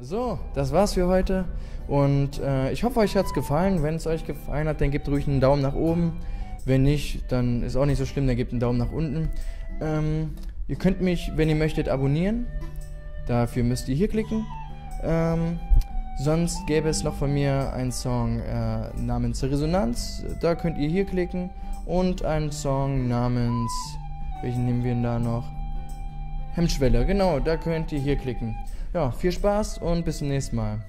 So, das war's für heute. Und äh, ich hoffe, euch hat's gefallen. Wenn es euch gefallen hat, dann gebt ruhig einen Daumen nach oben. Wenn nicht, dann ist auch nicht so schlimm, dann gebt einen Daumen nach unten. Ähm, ihr könnt mich, wenn ihr möchtet, abonnieren. Dafür müsst ihr hier klicken. Ähm, sonst gäbe es noch von mir einen Song äh, namens Resonanz. Da könnt ihr hier klicken. Und einen Song namens. Welchen nehmen wir denn da noch? Hemmschwelle, genau, da könnt ihr hier klicken. Ja, viel Spaß und bis zum nächsten Mal.